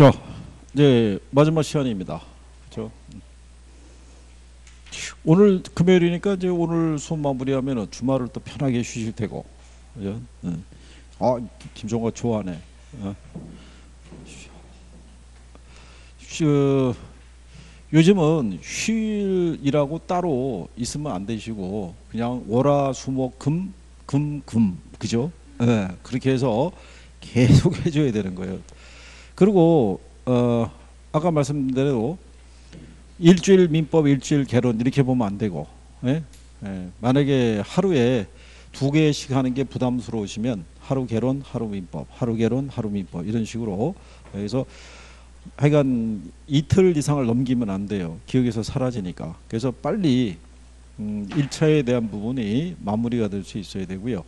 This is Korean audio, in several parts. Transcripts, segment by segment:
자, 이제 마지막 시간입니다. 그렇죠? 오늘 금요일이니까 이제 오늘 수업 마무리하면 주말을 또 편하게 쉬실 테고, 그죠? 응. 아, 김종과 좋아하네. 어. 쉬, 어, 요즘은 휴일이라고 따로 있으면 안 되시고 그냥 월화 수목금 금 금 그죠? 예, 그렇게 해서 계속 해줘야 되는 거예요. 그리고 어, 아까 말씀드린 대로 일주일 민법, 일주일 개론 이렇게 보면 안 되고 예? 예, 만약에 하루에 두 개씩 하는 게 부담스러우시면 하루 개론, 하루 민법, 하루 개론, 하루 민법 이런 식으로 그래서 하여간 이틀 이상을 넘기면 안 돼요. 기억에서 사라지니까. 그래서 빨리 음, 1차에 대한 부분이 마무리가 될 수 있어야 되고요.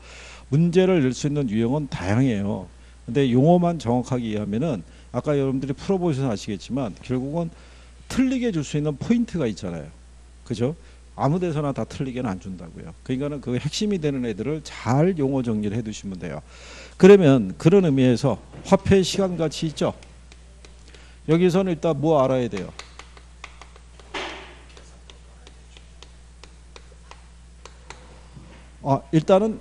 문제를 낼 수 있는 유형은 다양해요. 근데 용어만 정확하게 이해하면은 아까 여러분들이 풀어보셔서 아시겠지만 결국은 틀리게 줄 수 있는 포인트가 있잖아요. 그죠? 아무 데서나 다 틀리게는 안 준다고요. 그러니까는 그 핵심이 되는 애들을 잘 용어 정리를 해 두시면 돼요. 그러면 그런 의미에서 화폐 시간 가치 있죠? 여기서는 일단 뭐 알아야 돼요? 아, 일단은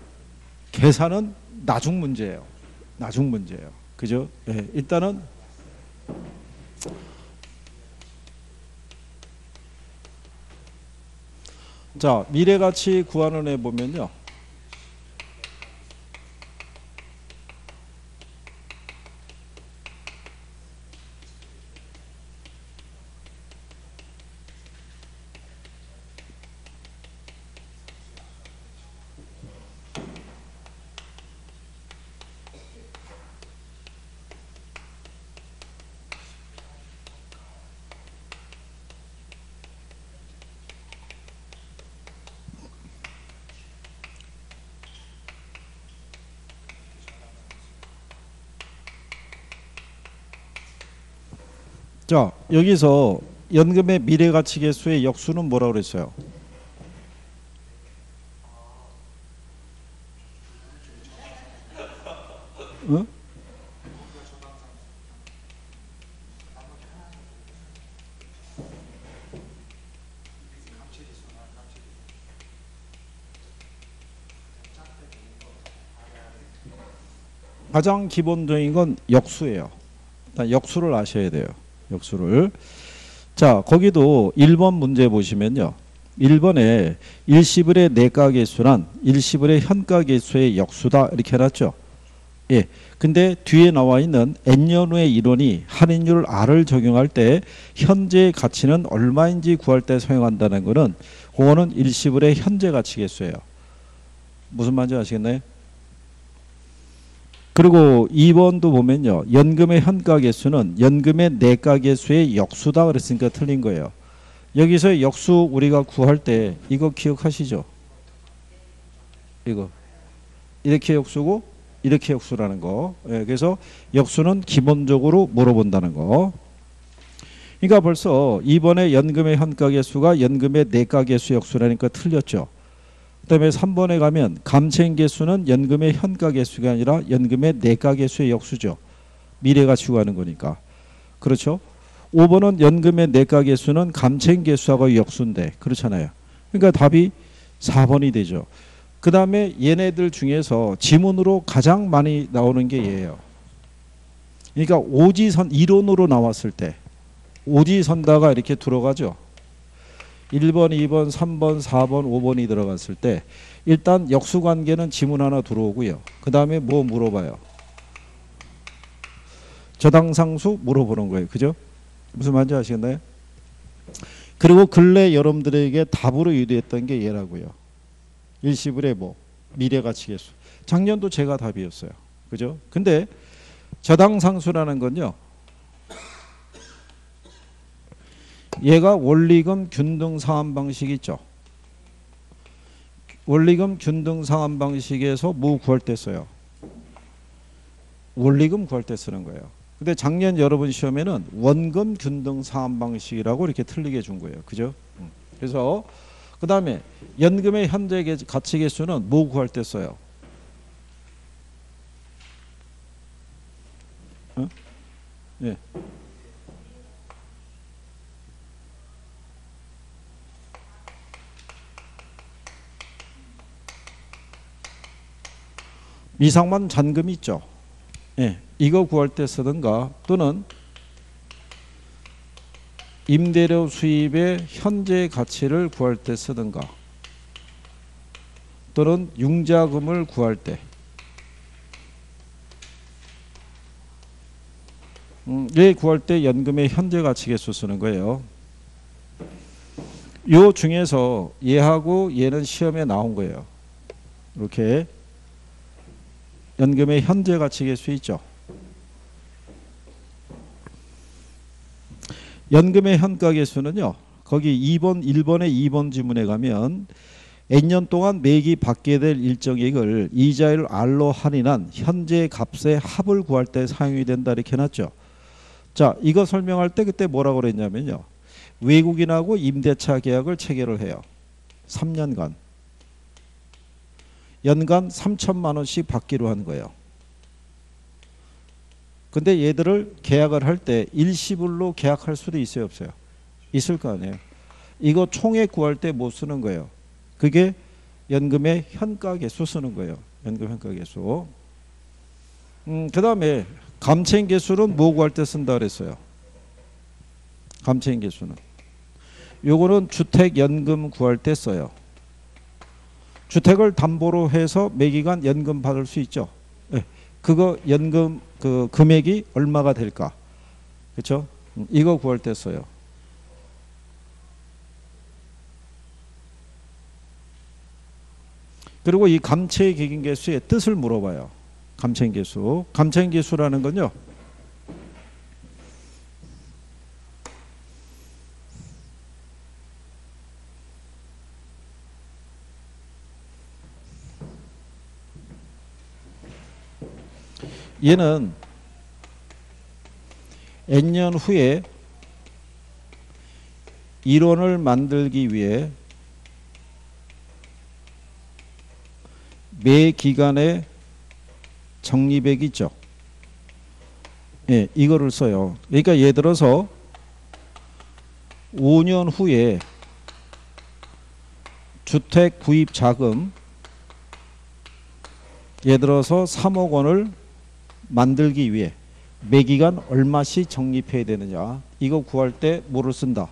계산은 나중 문제예요. 나중 문제예요. 그죠? 예, 일단은 자, 미래 가치 구하는 애 보면요. 자, 여기서 연금의 미래 가치 계수의 역수는 뭐라고 그랬어요? 응? 가장 기본적인 건 역수예요. 일단 역수를 아셔야 돼요. 역수를. 자, 거기도 1번 문제 보시면요. 1번에 일시불의 내가계수란 일시불의 현가계수의 역수다 이렇게 해놨죠. 예. 근데 뒤에 나와 있는 n년 후의 이론이 할인율 R을 적용할 때 현재의 가치는 얼마인지 구할 때 사용한다는 거는 그거는 일시불의 현재 가치 계수예요. 무슨 말인지 아시겠나요? 그리고 2번도 보면요. 연금의 현가 계수는 연금의 내가 계수의 역수다 그랬으니까 틀린 거예요. 여기서 역수 우리가 구할 때 이거 기억하시죠? 이거 이렇게 역수고 이렇게 역수라는 거. 예, 그래서 역수는 기본적으로 물어본다는 거. 그러니까 벌써 이번에 연금의 현가 계수가 연금의 내가 계수 역수라니까 틀렸죠. 그다음에 3번에 가면 감채인 개수는 연금의 현가 개수가 아니라 연금의 내가 개수의 역수죠. 미래가 추구하는 거니까. 그렇죠? 5번은 연금의 내가 개수는 감채인 개수하고 역수인데 그렇잖아요. 그러니까 답이 4번이 되죠. 그 다음에 얘네들 중에서 지문으로 가장 많이 나오는 게 얘예요. 그러니까 오지선 이론으로 나왔을 때 오지선다가 이렇게 들어가죠. 1번, 2번, 3번, 4번, 5번이 들어갔을 때 일단 역수 관계는 지문 하나 들어오고요. 그 다음에 뭐 물어봐요? 저당상수 물어보는 거예요. 그죠? 무슨 말인지 아시겠나요? 그리고 근래 여러분들에게 답으로 유도했던 게 얘라고요. 일시불의 뭐 미래 가치계수. 작년도 제가 답이었어요. 그죠? 근데 저당상수라는 건요. 얘가 원리금 균등 상환 방식 있죠. 원리금 균등 상환 방식에서 뭐 구할 때 써요? 원리금 구할 때 쓰는 거예요. 근데 작년 여러분 시험에는 원금 균등 상환 방식이라고 이렇게 틀리게 준 거예요. 그죠? 그래서 그 다음에 연금의 현재 가치 개수는 뭐 구할 때 써요? 어? 예. 미상만 잔금 있죠. 예, 이거 구할 때 쓰든가 또는 임대료 수입의 현재 가치를 구할 때 쓰든가 또는 융자금을 구할 때 음, 얘 구할 때 연금의 현재 가치 계수 쓰는 거예요. 요 중에서 얘하고 얘는 시험에 나온 거예요. 이렇게 연금의 현재 가치 계수 있죠. 연금의 현가 계수는요. 거기 2번 1번에 2번 지문에 가면 N년 동안 매기 받게 될 일정액을 이자율 R로 할인한 현재 값의 합을 구할 때 사용이 된다 이렇게 해놨죠. 자, 이거 설명할 때 그때 뭐라고 그랬냐면요. 외국인하고 임대차 계약을 체결을 해요. 3년간. 연간 3천만 원씩 받기로 한 거예요. 근데 얘들을 계약을 할 때 일시불로 계약할 수도 있어요, 없어요? 있을 거 아니에요. 이거 총액 구할 때 못 쓰는 거예요. 그게 연금의 현가 계수 쓰는 거예요. 연금 현가 계수. 음, 그다음에 감채인 계수는 뭐 구할 때 쓴다 그랬어요. 감채인 계수는 요거는 주택 연금 구할 때 써요. 주택을 담보로 해서 매기간 연금 받을 수 있죠. 네. 그거 연금 그 금액이 얼마가 될까? 그렇죠? 이거 구할 때 써요. 그리고 이 감채 객인계수의 뜻을 물어봐요. 감채인계수. 감채인계수라는 건요. 얘는 N년 후에 이론을 만들기 위해 매 기간에 적립액 있죠. 예, 이거를 써요. 그러니까 예를 들어서 5년 후에 주택 구입 자금 예를 들어서 3억 원을 만들기 위해 매기간 얼마씩 적립해야 되느냐 이거 구할 때 뭐를 쓴다?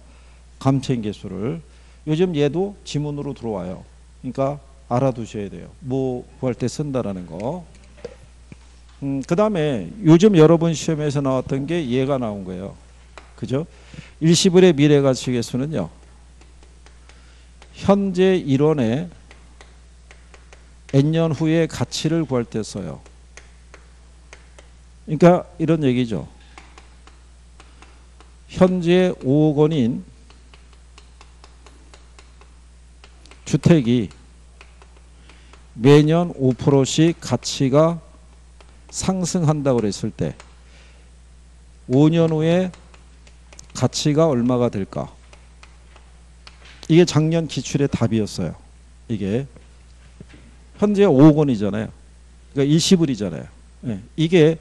감채인 개수를. 요즘 얘도 지문으로 들어와요. 그러니까 알아두셔야 돼요. 뭐 구할 때 쓴다라는 거. 음, 그 다음에 요즘 여러분 시험에서 나왔던 게 얘가 나온 거예요. 그죠? 일시불의 미래가치 개수는요. 현재 일원의 N년 후에 가치를 구할 때 써요 그러니까 이런 얘기죠. 현재 5억 원인 주택이 매년 5%씩 가치가 상승한다고 그랬을 때 5년 후에 가치가 얼마가 될까? 이게 작년 기출의 답이었어요. 이게 현재 5억 원이잖아요. 그러니까 일시불이잖아요. 네. 이게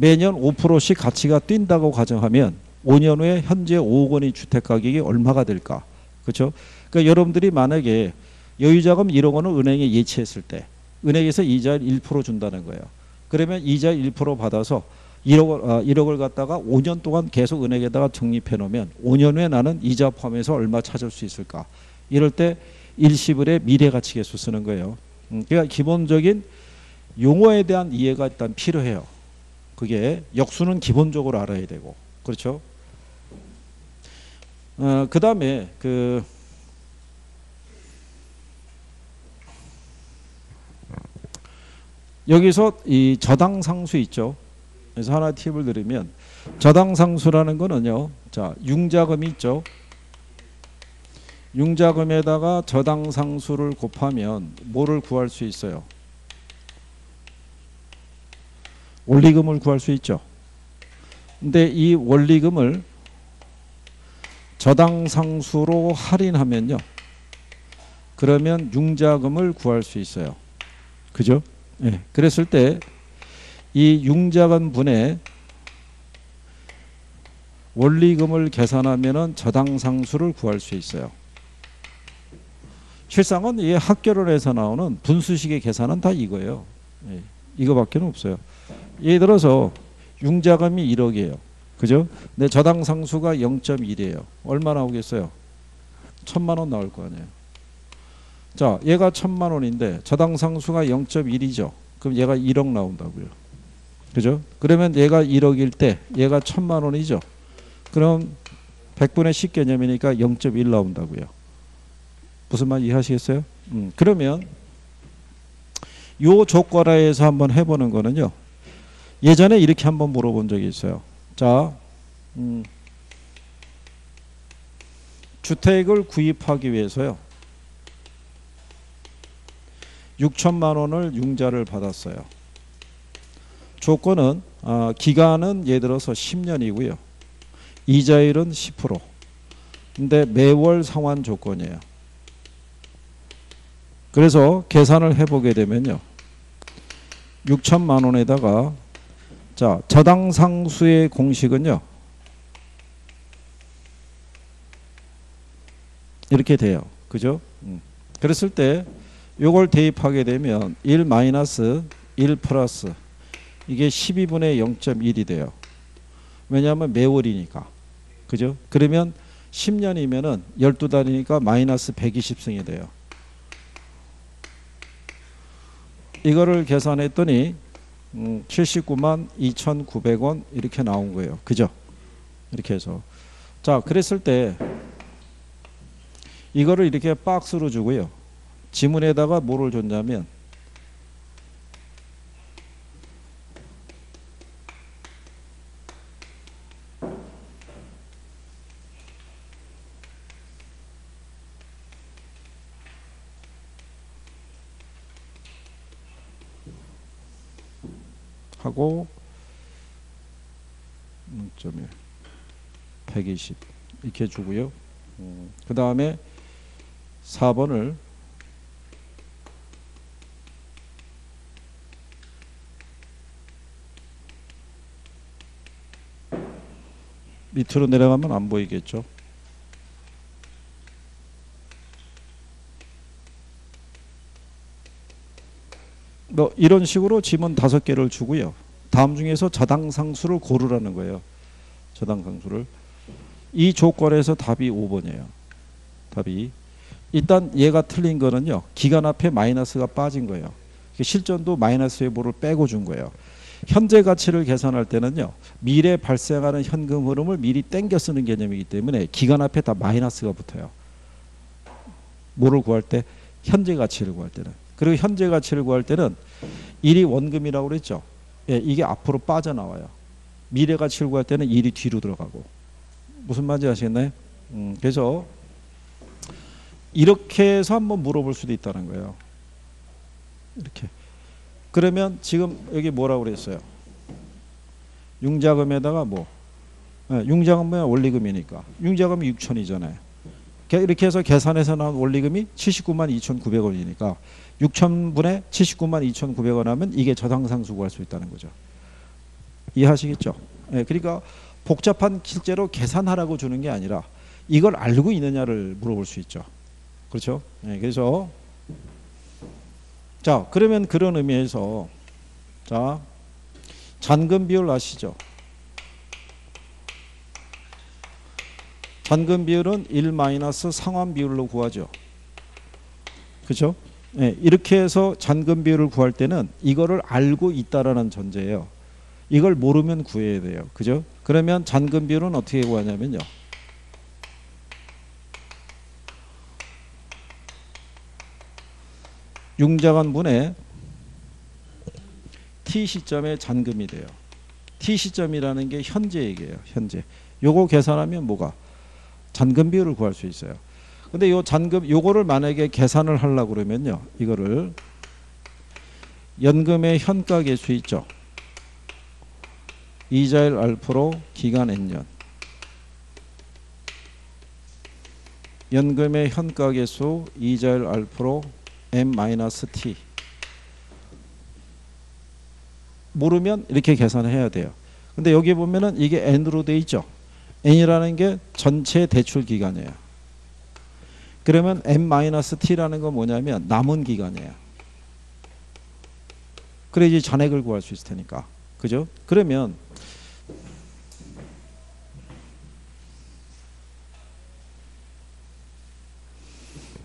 매년 5%씩 가치가 뛴다고 가정하면 5년 후에 현재 5억 원의 주택 가격이 얼마가 될까? 그렇죠? 그러니까 여러분들이 만약에 여유자금 1억 원을 은행에 예치했을 때 은행에서 이자를 1% 준다는 거예요. 그러면 이자 1% 받아서 1억, 아, 1억을 갖다가 5년 동안 계속 은행에다가 적립해 놓으면 5년 후에 나는 이자 포함해서 얼마 찾을 수 있을까? 이럴 때 일시불의 미래 가치 계수 쓰는 거예요. 음, 그러니까 기본적인 용어에 대한 이해가 일단 필요해요. 그게 역수는 기본적으로 알아야 되고 그렇죠. 어, 그 다음에 그 여기서 이 저당 상수 있죠. 그래서 하나 팁을 드리면 저당 상수라는 거는요. 자 융자금이 있죠. 융자금에다가 저당 상수를 곱하면 뭐를 구할 수 있어요? 원리금을 구할 수 있죠. 근데 이 원리금을 저당 상수로 할인하면요. 그러면 융자금을 구할 수 있어요. 그죠? 예. 네. 그랬을 때 이 융자금 분의 원리금을 계산하면은 저당 상수를 구할 수 있어요. 실상은 이 학교를 해서 나오는 분수식의 계산은 다 이거예요. 예, 이거밖에 없어요. 예를 들어서 융자금이 1억이에요. 그죠? 근데 저당 상수가 0.1이에요. 얼마 나오겠어요? 천만 원 나올 거 아니에요. 자, 얘가 천만 원인데 저당 상수가 0.1이죠. 그럼 얘가 1억 나온다고요. 그죠? 그러면 얘가 1억일 때 얘가 천만 원이죠. 그럼 100분의 10 개념이니까 0.1 나온다고요. 무슨 말 이해하시겠어요? 음, 그러면 요 조건하에서 한번 해보는 거는요. 예전에 이렇게 한번 물어본 적이 있어요. 자, 음, 주택을 구입하기 위해서요. 6천만 원을 융자를 받았어요. 조건은 아, 기간은 예를 들어서 10년이고요. 이자율은 10%. 근데 매월 상환 조건이에요. 그래서 계산을 해보게 되면요. 6천만 원에다가 자 저당 상수의 공식은요. 이렇게 돼요. 그죠? 음. 그랬을 때 요걸 대입하게 되면 1 마이너스 1 플러스 이게 12분의 0.1이 돼요. 왜냐하면 매월이니까. 그죠? 그러면 10년이면은 12달이니까 마이너스 120승이 돼요. 이거를 계산했더니 음, 79만 2,900원 이렇게 나온 거예요. 그죠? 이렇게 해서 자 그랬을 때 이거를 이렇게 박스로 주고요. 지문에다가 뭐를 줬냐면 하고 0.1 120 이렇게 주고요. 음, 그 다음에 4번을 밑으로 내려가면 안 보이겠죠. 뭐 이런 식으로 지문 다섯 개를 주고요. 다음 중에서 저당 상수를 고르라는 거예요. 저당 상수를. 이 조건에서 답이 5번이에요. 답이. 일단 얘가 틀린 거는요. 기간 앞에 마이너스가 빠진 거예요. 실전도 마이너스의 보를 빼고 준 거예요. 현재 가치를 계산할 때는요. 미래 발생하는 현금 흐름을 미리 땡겨 쓰는 개념이기 때문에 기간 앞에 다 마이너스가 붙어요. 뭐를 구할 때? 현재 가치를 구할 때는. 그리고 현재 가치를 구할 때는 1이 원금이라고 그랬죠. 예, 이게 앞으로 빠져나와요. 미래 가치를 구할 때는 1이 뒤로 들어가고. 무슨 말인지 아시겠나요? 음, 그래서 이렇게 해서 한번 물어볼 수도 있다는 거예요. 이렇게. 그러면 지금 여기 뭐라고 그랬어요? 융자금에다가 뭐? 네, 융자금은 원리금이니까. 융자금이 6천이잖아요. 이렇게 해서 계산해서 나온 원리금이 79만 2,900원이니까 6천분에 79만 2,900원 하면 이게 저당상수 구할 수 있다는 거죠. 이해하시겠죠? 네, 그러니까 복잡한 실제로 계산하라고 주는 게 아니라 이걸 알고 있느냐를 물어볼 수 있죠. 그렇죠? 네, 그래서 자 그러면 그런 의미에서 자 잔금 비율 아시죠? 잔금 비율은 1 마이너스 상환 비율로 구하죠. 그렇죠? 네, 이렇게 해서 잔금 비율을 구할 때는 이거를 알고 있다라는 전제예요. 이걸 모르면 구해야 돼요. 그죠? 그러면 잔금 비율은 어떻게 구하냐면요. 융자간분의 t 시점에 잔금이 돼요. t 시점이라는 게 현재 얘기예요. 현재. 요거 계산하면 뭐가 잔금 비율을 구할 수 있어요. 근데 요 잔금 요거를 만약에 계산을 하려고 그러면요. 이거를 연금의 현가 계수 있죠. 이자율 알프로 기간 n년. 연금의 현가 계수 이자율 알프로 m-t 모르면 이렇게 계산해야 돼요. 근데 여기 보면은 이게 n으로 돼 있죠. n이라는 게 전체 대출 기간이에요. 그러면 m-t라는 건 뭐냐면 남은 기간이에요. 그래야지 잔액을 구할 수 있을 테니까. 그죠? 그러면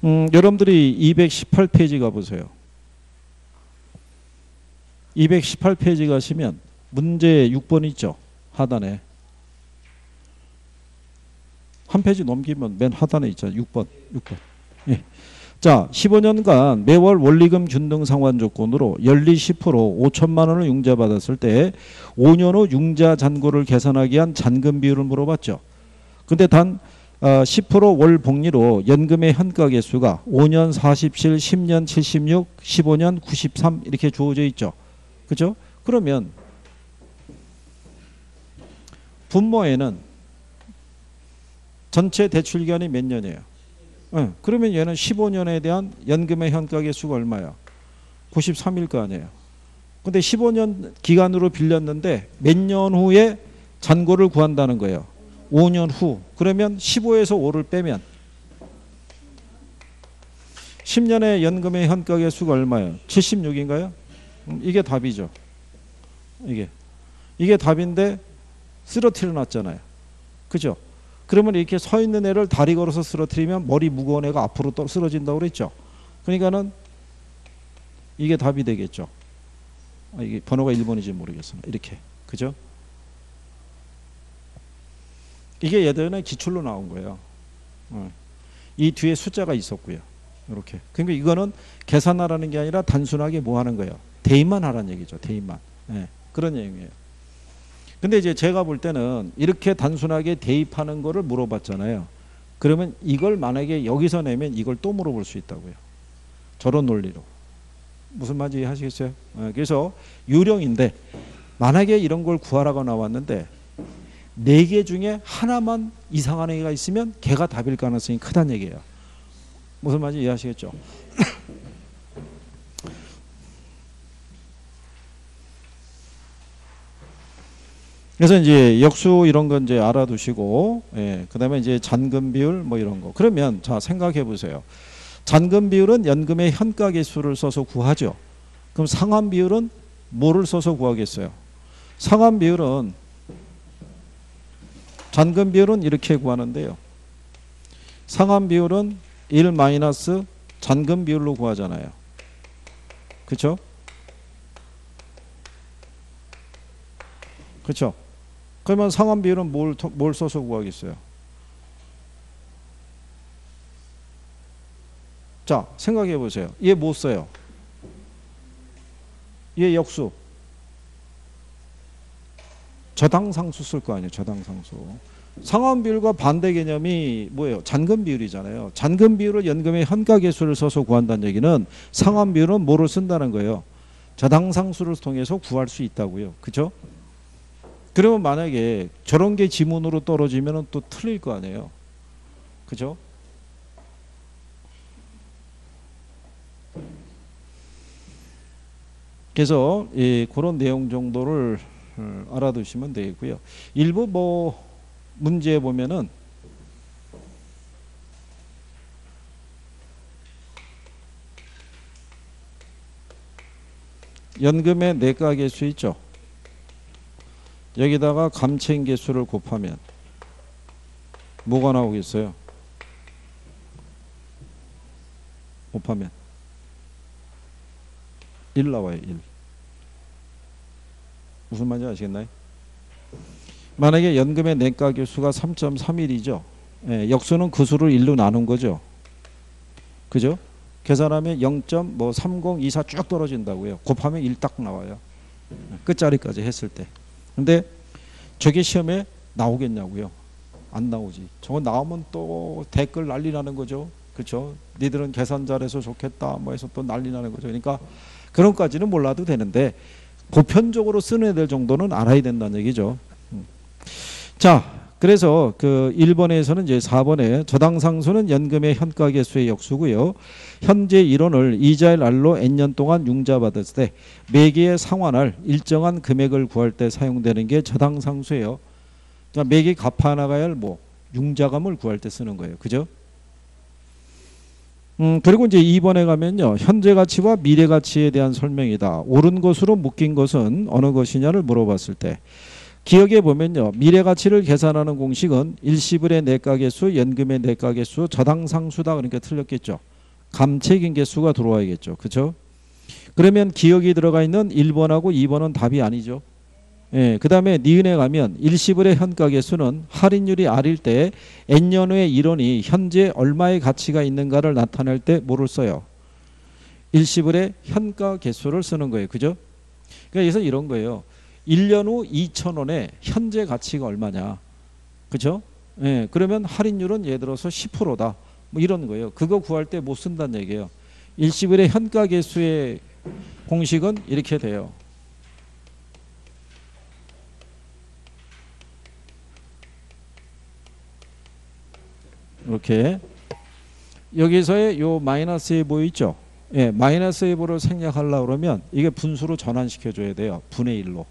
음, 여러분들이 218페이지 가보세요. 218페이지 가시면 문제 6번 있죠. 하단에. 한 페이지 넘기면 맨 하단에 있잖아요. 6번. 6번. 예. 자, 15년간 매월 원리금 균등 상환 조건으로 연리 10% 5천만 원을 융자받았을 때 5년 후 융자 잔고를 계산하기 위한 잔금 비율을 물어봤죠. 근데 단 10%월 어, 복리로 연금의 현가 개수가 5년 47, 10년 76, 15년 93 이렇게 주어져 있죠. 그죠? 그러면 분모에는 전체 대출 기간이 몇 년이에요? 네. 그러면 얘는 15년에 대한 연금의 현가 개수가 얼마야? 93일 거 아니에요. 근데 15년 기간으로 빌렸는데 몇 년 후에 잔고를 구한다는 거예요. 5년 후. 그러면 15에서 5를 빼면 10년의 연금의 현가 개수가 얼마예요? 76인가요? 음, 이게 답이죠. 이게. 이게 답인데 쓰러트려 놨잖아요. 그죠? 그러면 이렇게 서 있는 애를 다리 걸어서 쓰러뜨리면 머리 무거운 애가 앞으로 또 쓰러진다고 그랬죠. 그러니까는 이게 답이 되겠죠. 아, 이게 번호가 1번인지 모르겠으나 이렇게. 그죠? 이게 예전에 기출로 나온 거예요. 어. 이 뒤에 숫자가 있었고요. 이렇게. 그러니까 이거는 계산하라는 게 아니라 단순하게 뭐 하는 거예요. 대입만 하라는 얘기죠. 대입만. 네. 그런 얘기예요. 근데 이제 제가 볼 때는 이렇게 단순하게 대입하는 거를 물어봤잖아요. 그러면 이걸 만약에 여기서 내면 이걸 또 물어볼 수 있다고요. 저런 논리로. 무슨 말인지 하시겠어요? 네. 그래서 유령인데 만약에 이런 걸 구하라고 나왔는데 네 개 중에 하나만 이상한 애가 있으면 걔가 답일 가능성이 크다는 얘기예요. 무슨 말인지 이해하시겠죠? 그래서 이제 역수 이런 건 이제 알아두시고, 예, 그 다음에 이제 잔금 비율 뭐 이런 거. 그러면 자, 생각해 보세요. 잔금 비율은 연금의 현가 개수를 써서 구하죠. 그럼 상환 비율은 뭐를 써서 구하겠어요? 상환 비율은 잔금 비율은 이렇게 구하는데요. 상환 비율은 1 마이너스 잔금 비율로 구하잖아요. 그렇죠? 그렇죠? 그러면 상환 비율은 뭘, 뭘 써서 구하겠어요? 자, 생각해 보세요. 얘 못 써요. 얘 역수. 저당 상수 쓸 거 아니에요. 저당 상수. 상환 비율과 반대 개념이 뭐예요? 잔금 비율이잖아요. 잔금 비율을 연금의 현가 개수를 써서 구한다는 얘기는 상환 비율은 뭐를 쓴다는 거예요? 저당 상수를 통해서 구할 수 있다고요. 그죠? 그러면 만약에 저런 게 지문으로 떨어지면 또 틀릴 거 아니에요. 그죠? 그래서 예, 그런 내용 정도를 어, 알아두시면 되겠고요. 일부 뭐 문제 보면은 연금의 내가 개수 있죠. 여기다가 감채 개수를 곱하면 뭐가 나오겠어요? 곱하면 1 나와요. 1. 무슨 말인지 아시겠나요? 만약에 연금의 내가 교수가 3.31이죠. 예, 역수는 그 수를 1로 나눈 거죠. 그죠? 계산하면 0.3024쭉 떨어진다고요. 곱하면 1 딱 나와요. 끝자리까지 했을 때. 근데 저게 시험에 나오겠냐고요. 안 나오지. 저거 나오면 또 댓글 난리 나는 거죠. 그렇죠? 니들은 계산 잘해서 좋겠다. 뭐 해서 또 난리 나는 거죠. 그러니까 그런까지는 몰라도 되는데 보편적으로 쓰는 애들 정도는 알아야 된다는 얘기죠. 음. 자, 그래서 그 1번에서는 이제 4번에 저당 상수는 연금의 현가 개수의 역수고요. 현재 1원을 이자일 알로 n년 동안 융자받았을 때 매개의 상환할 일정한 금액을 구할 때 사용되는 게 저당 상수예요. 그러니까 매개 갚아 나가야 할 뭐 융자금을 구할 때 쓰는 거예요. 그죠? 음, 그리고 이제 2번에 가면요. 현재 가치와 미래 가치에 대한 설명이다. 옳은 것으로 묶인 것은 어느 것이냐를 물어봤을 때 기억에 보면요. 미래 가치를 계산하는 공식은 일시불의 내가계수, 연금의 내가계수, 저당상수다. 그러니까 틀렸겠죠. 감책인 개수가 들어와야겠죠. 그렇죠? 그러면 기억이 들어가 있는 1번하고 2번은 답이 아니죠. 예, 그 다음에 니은에 가면 일시불의 현가계수는 할인율이 R일 때 N년 후의 일원이 현재 얼마의 가치가 있는가를 나타낼 때 뭐를 써요? 일시불의 현가계수를 쓰는 거예요. 그죠? 그래서 이런 거예요. 1년 후 2,000원의 현재 가치가 얼마냐. 그죠? 예, 그러면 할인율은 예를 들어서 10%다. 뭐 이런 거예요. 그거 구할 때 못 쓴다는 얘기예요. 일시불의 현가 계수의 공식은 이렇게 돼요. 이렇게 여기서의 요 마이너스 예보 있죠. 예, 마이너스 예보를 생략하려고 그러면 이게 분수로 전환시켜 줘야 돼요. 분의 1로.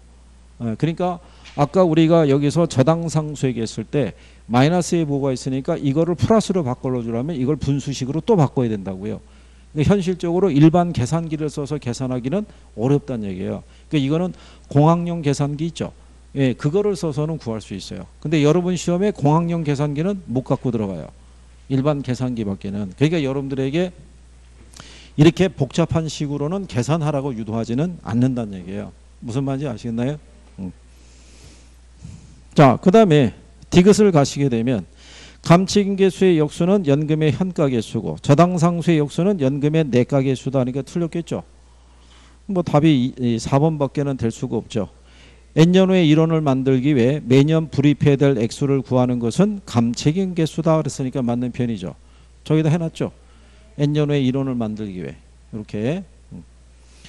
예, 그러니까 아까 우리가 여기서 저당 상수액 했을 때 마이너스 예보가 있으니까 이거를 플러스로 바꿔 주려면 이걸 분수식으로 또 바꿔야 된다고요. 그러니까 현실적으로 일반 계산기를 써서 계산하기는 어렵다는 얘기예요. 그러니까 이거는 공학용 계산기 있죠. 예, 그거를 써서는 구할 수 있어요. 근데 여러분 시험에 공학용 계산기는 못 갖고 들어가요. 일반 계산기밖에는. 그러니까 여러분들에게 이렇게 복잡한 식으로는 계산하라고 유도하지는 않는다는 얘기예요. 무슨 말인지 아시겠나요? 음. 자, 그 다음에 디귿을 가시게 되면 감치인계수의 역수는 연금의 현가계수고 저당상수의 역수는 연금의 내가계수다 하니까 틀렸겠죠. 뭐 답이 4번밖에는 될 수가 없죠. N년 후에 일원을 만들기 위해 매년 불입해야 될 액수를 구하는 것은 감책인계수다 그랬으니까 맞는 편이죠. 저기다 해놨죠. N년 후에 일원을 만들기 위해 이렇게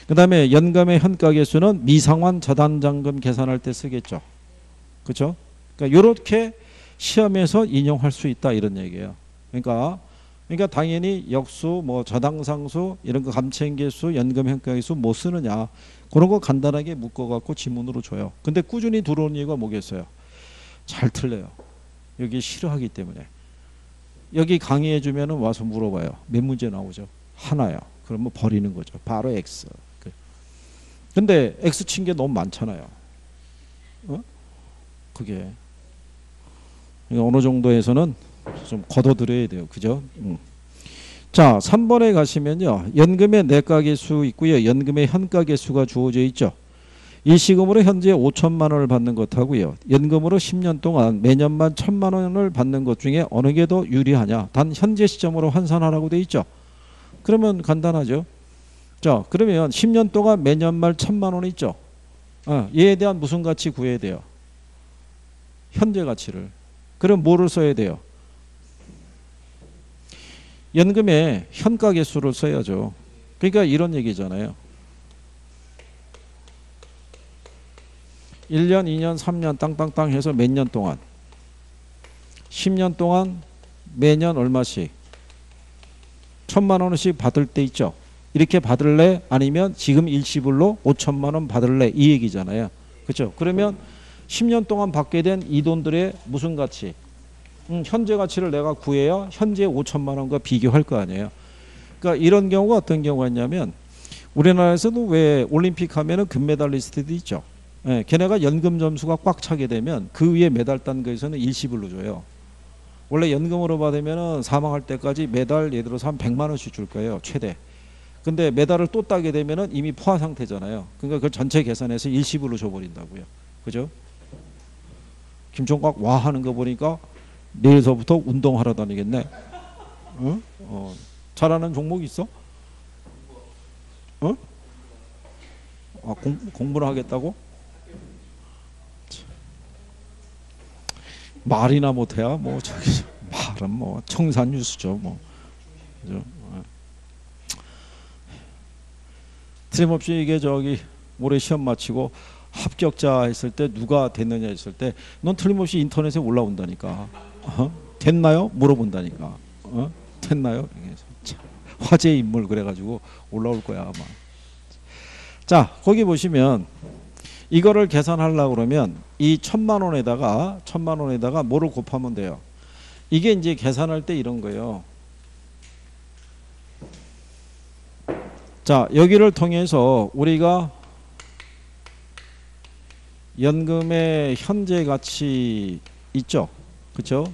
그 다음에 연금의 현가계수는 미상환 저당장금 계산할 때 쓰겠죠. 그렇죠? 그러니까 이렇게 시험에서 인용할 수 있다 이런 얘기예요. 그러니까 그러니까 당연히 역수, 뭐 저당상수 이런 거 감채인계수, 연금 현가계수 뭐 쓰느냐 그런 거 간단하게 묶어갖고 지문으로 줘요. 근데 꾸준히 들어오는 이유가 뭐겠어요? 잘 틀려요. 여기 싫어하기 때문에 여기 강의해 주면은 와서 물어봐요. 몇 문제 나오죠? 하나요. 그러면 버리는 거죠. 바로 X. 그. 근데 X 친 게 너무 많잖아요. 어? 그게 어느 정도에서는 좀 걷어들여야 돼요. 그죠? 음. 자, 3번에 가시면요. 연금의 내가계수 있고요. 연금의 현가계수가 주어져 있죠. 일시금으로 현재 5천만 원을 받는 것하고요. 연금으로 10년 동안 매년만 1천만 원을 받는 것 중에 어느 게 더 유리하냐. 단 현재 시점으로 환산하라고 돼 있죠. 그러면 간단하죠. 자, 그러면 10년 동안 매년만 1천만 원 있죠. 어, 얘에 대한 무슨 가치 구해야 돼요? 현재 가치를. 그럼 뭐를 써야 돼요? 연금의 현가 개수를 써야죠. 그러니까 이런 얘기잖아요. 1년, 2년, 3년 땅땅땅 해서 몇 년 동안 10년 동안 매년 얼마씩 천만 원씩 받을 때 있죠. 이렇게 받을래? 아니면 지금 일시불로 5천만 원 받을래? 이 얘기잖아요. 그렇죠? 그러면 10년 동안 받게 된 이 돈들의 무슨 가치? 음, 현재 가치를 내가 구해야 현재 5천만 원과 비교할 거 아니에요. 그러니까 이런 경우가 어떤 경우가 있냐면 우리나라에서도 왜 올림픽 하면은 금메달리스트도 있죠. 예, 걔네가 연금 점수가 꽉 차게 되면 그 위에 메달 딴 거에서는 일시불로 줘요. 원래 연금으로 받으면은 사망할 때까지 매달 예를 들어서 한 100만 원씩 줄 거예요. 최대. 근데 메달을 또 따게 되면은 이미 포화 상태잖아요. 그러니까 그 전체 계산해서 일시불로 줘버린다고요. 그죠? 김총각 와 하는 거 보니까 내일서부터 운동하러 다니겠네. 어? 어. 잘하는 종목 있어? 어? 아, 공, 공부를 하겠다고? 말이나 못해야 뭐 저기 말은 뭐 청산 유수죠 뭐 그죠? 어. 틀림없이 이게 저기 올해 시험 마치고 합격자 했을 때 누가 됐느냐 했을 때 넌 틀림없이 인터넷에 올라온다니까 어? 됐나요? 물어본다니까. 어? 됐나요? 화제 인물 그래가지고 올라올 거야 아마. 자 거기 보시면 이거를 계산하려고 그러면 이 천만 원에다가 천만 원에다가 뭐를 곱하면 돼요. 이게 이제 계산할 때 이런 거예요. 자, 여기를 통해서 우리가 연금의 현재 가치 있죠? 그렇죠?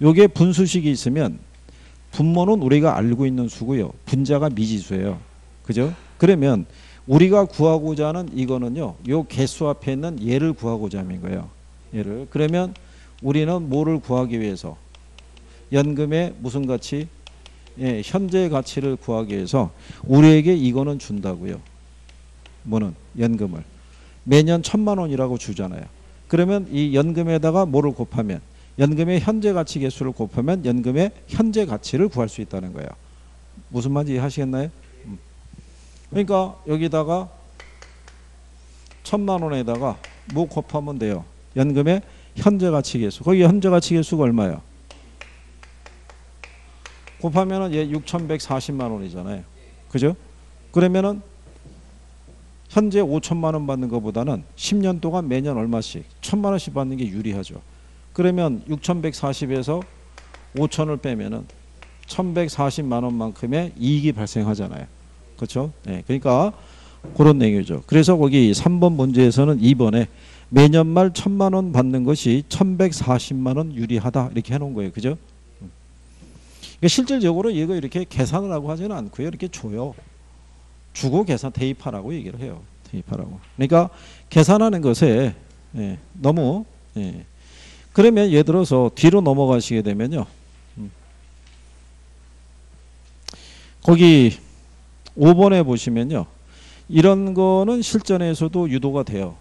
요게 분수식이 있으면 분모는 우리가 알고 있는 수고요. 분자가 미지수예요. 그죠? 그러면 우리가 구하고자 하는 이거는요. 요 개수 앞에 있는 얘를 구하고자 하는 거예요. 얘를. 그러면 우리는 뭐를 구하기 위해서 연금의 무슨 가치? 예, 현재 가치를 구하기 위해서 우리에게 이거는 준다고요. 뭐는 연금을 매년 천만 원이라고 주잖아요. 그러면 이 연금에다가 뭐를 곱하면 연금의 현재 가치 개수를 곱하면 연금의 현재 가치를 구할 수 있다는 거예요. 무슨 말인지 이해하시겠나요? 음. 그러니까 여기다가 천만 원에다가 뭐 곱하면 돼요? 연금의 현재 가치 개수. 거기 현재 가치 개수가 얼마예요? 곱하면은 얘 6,140만 원이잖아요. 그죠? 그러면은 현재 5천만 원 받는 것보다는 10년 동안 매년 얼마씩 1천만 원씩 받는 게 유리하죠. 그러면 6,140에서 5천을 빼면은 1,140만 원만큼의 이익이 발생하잖아요. 그렇죠? 네, 그러니까 그런 내용이죠. 그래서 거기 3번 문제에서는 2번에 매년 말 1천만 원 받는 것이 1,140만 원 유리하다 이렇게 해놓은 거예요. 그죠? 그러니까 실질적으로 이거 이렇게 계산을 하고 하지는 않고요. 이렇게 줘요. 주고 계산 대입하라고 얘기를 해요. 대입하라고. 그러니까 계산하는 것에 예, 너무 예. 그러면 예를 들어서 뒤로 넘어가시게 되면요. 음. 거기 5번에 보시면요. 이런 거는 실전에서도 유도가 돼요.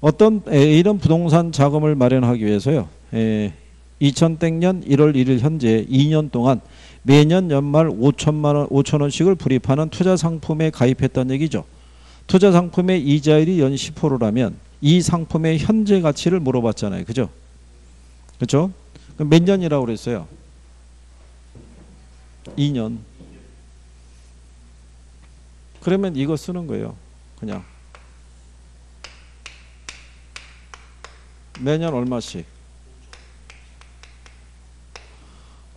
어떤 이런 부동산 자금을 마련하기 위해서요. 에, 2000년 1월 1일 현재 2년 동안 매년 연말 5천만 원, 5천 원씩을 불입하는 투자 상품에 가입했다는 얘기죠. 투자 상품의 이자율이 연 10%라면 이 상품의 현재 가치를 물어봤잖아요. 그죠? 그렇죠? 몇 년이라고 그랬어요? 2년. 그러면 이거 쓰는 거예요. 그냥. 매년 얼마씩?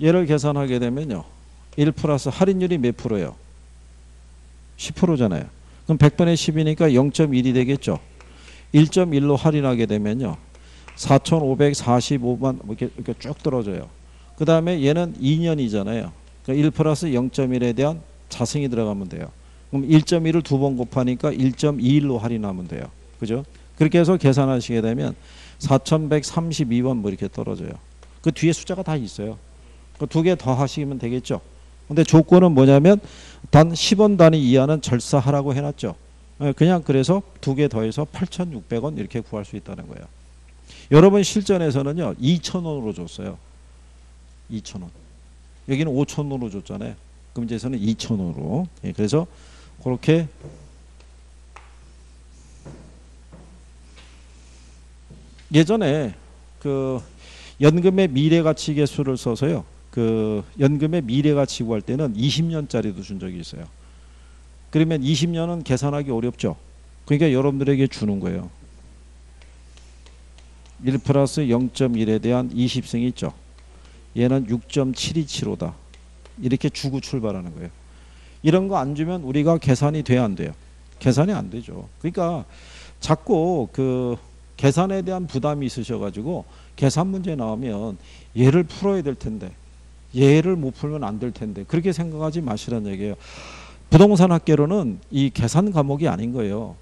얘를 계산하게 되면요. 1 플러스 할인율이 몇 프로예요? 10%잖아요. 그럼 100분의 10이니까 0.1이 되겠죠. 1.1로 할인하게 되면요. 4,545만 뭐 이렇게, 이렇게 쭉 떨어져요. 그 다음에 얘는 2년이잖아요. 그러니까 1 플러스 0.1에 대한 자승이 들어가면 돼요. 그럼 1.1을 두 번 곱하니까 1.21로 할인하면 돼요. 그죠? 그렇게 해서 계산하시게 되면 4,132원 뭐 이렇게 떨어져요. 그 뒤에 숫자가 다 있어요. 그 두 개 더 하시면 되겠죠. 근데 조건은 뭐냐면 단 10원 단위 이하는 절사하라고 해놨죠. 예, 그냥 그래서 두 개 더해서 8,600원 이렇게 구할 수 있다는 거예요. 여러분 실전에서는요 2,000원으로 줬어요. 2,000원. 여기는 5,000원으로 줬잖아요. 이제서는 2,000원으로. 예, 그래서 그렇게 예전에 그 연금의 미래 가치 계수를 써서요. 그 연금의 미래가치 구할 때는 20년짜리도 준 적이 있어요. 그러면 20년은 계산하기 어렵죠. 그러니까 여러분들에게 주는 거예요. 1 플러스 0.1에 대한 20승이 있죠. 얘는 6.727호다. 이렇게 주고 출발하는 거예요. 이런 거 안 주면 우리가 계산이 돼야 안 돼요. 계산이 안 되죠. 그러니까 자꾸 그 계산에 대한 부담이 있으셔가지고 계산 문제 나오면 얘를 풀어야 될 텐데 얘를 못 풀면 안 될 텐데 그렇게 생각하지 마시라는 얘기예요. 부동산 학계로는 이 계산 과목이 아닌 거예요.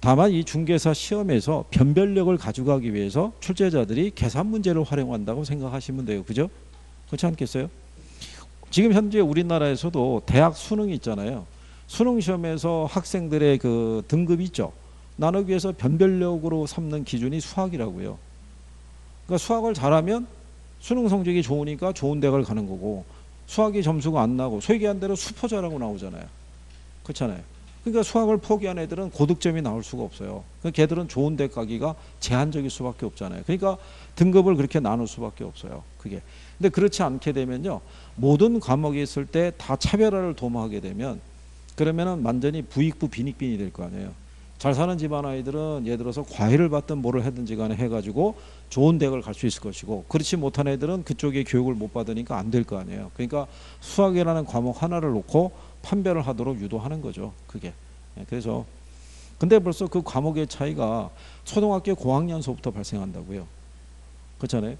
다만 이 중개사 시험에서 변별력을 가져가기 위해서 출제자들이 계산 문제를 활용한다고 생각하시면 돼요. 그죠? 그렇지 않겠어요? 지금 현재 우리나라에서도 대학 수능이 있잖아요. 수능 시험에서 학생들의 그 등급이 있죠. 나누기 위해서 변별력으로 삼는 기준이 수학이라고요. 그러니까 수학을 잘하면 수능 성적이 좋으니까 좋은 대학을 가는 거고 수학이 점수가 안 나고 얘기한 대로 수포자라고 나오잖아요. 그렇잖아요. 그러니까 수학을 포기한 애들은 고득점이 나올 수가 없어요. 그러니까 걔들은 좋은 대 가기가 제한적일 수밖에 없잖아요. 그러니까 등급을 그렇게 나눌 수밖에 없어요. 그게. 근데 그렇지 않게 되면요. 모든 과목이 있을 때 다 차별화를 도모하게 되면 그러면은 완전히 부익부 빈익빈이 될 거 아니에요. 잘 사는 집안 아이들은 예를 들어서 과외를 받든 뭐를 하든지 간에 해가지고 좋은 대학을 갈 수 있을 것이고 그렇지 못한 애들은 그쪽에 교육을 못 받으니까 안 될 거 아니에요. 그러니까 수학이라는 과목 하나를 놓고 판별을 하도록 유도하는 거죠. 그게. 예, 그래서 근데 벌써 그 과목의 차이가 초등학교 고학년서부터 발생한다고요. 그렇잖아요.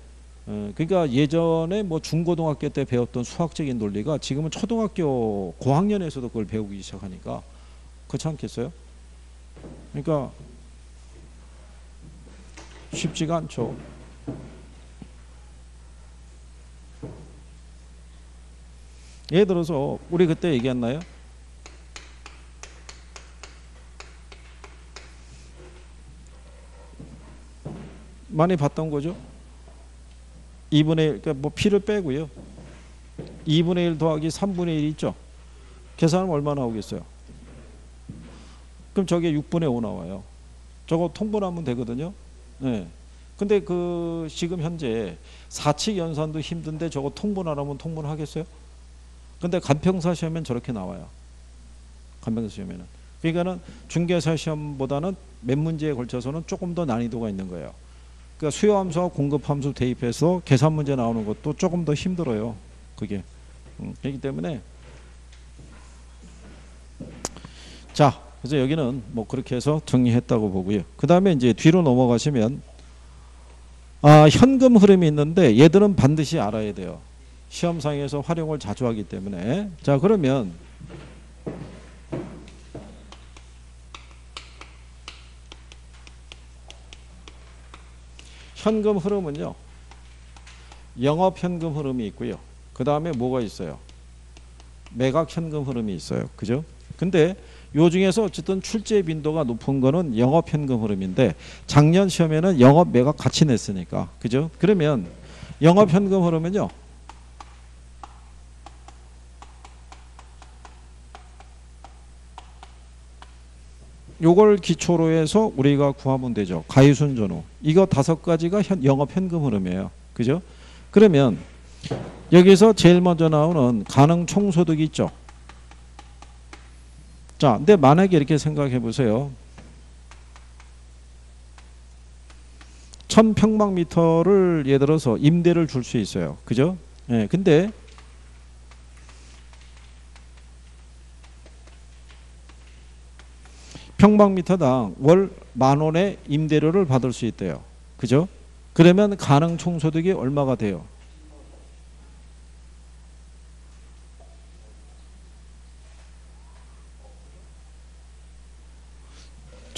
어, 그러니까 예전에 뭐 중고등학교 때 배웠던 수학적인 논리가 지금은 초등학교 고학년에서도 그걸 배우기 시작하니까 그렇지 않겠어요? 그러니까 쉽지가 않죠. 예를 들어서 우리 그때 얘기했나요? 많이 봤던 거죠. 2분의 1, 그러니까 뭐 P를 빼고요. 2분의 1 더하기 3분의 1 있죠. 계산하면 얼마 나오겠어요? 그럼 저게 6분의 5 나와요. 저거 통분하면 되거든요. 네. 근데 그 지금 현재 사칙 연산도 힘든데 저거 통분하라면 통분하겠어요? 근데 간평사 시험엔 저렇게 나와요. 간평사 시험에는. 그러니까는 중개사 시험보다는 몇 문제에 걸쳐서는 조금 더 난이도가 있는 거예요. 그러니까 수요 함수와 공급 함수 대입해서 계산 문제 나오는 것도 조금 더 힘들어요. 그게. 음, 그렇기 때문에 자, 그래서 여기는 뭐 그렇게 해서 정리했다고 보고요. 그 다음에 이제 뒤로 넘어가시면 아, 현금 흐름이 있는데 얘들은 반드시 알아야 돼요. 시험상에서 활용을 자주 하기 때문에 자 그러면 현금 흐름은요. 영업 현금 흐름이 있고요. 그 다음에 뭐가 있어요? 매각 현금 흐름이 있어요. 그죠? 근데 요 중에서 어쨌든 출제 빈도가 높은 거는 영업 현금 흐름인데 작년 시험에는 영업 매각 같이 냈으니까. 그죠? 그러면 영업 현금 흐름은요. 요걸 기초로 해서 우리가 구하면 되죠. 가이순 전후. 이거 다섯 가지가 현, 영업 현금 흐름이에요. 그죠? 그러면 여기서 제일 먼저 나오는 가능 총소득 있죠. 자, 근데 만약에 이렇게 생각해 보세요. 1000평방미터를 예를 들어서 임대를 줄 수 있어요. 그죠? 예. 네, 근데 평방미터당 월 만 원의 임대료를 받을 수 있대요. 그죠? 그러면 가능 총소득이 얼마가 돼요?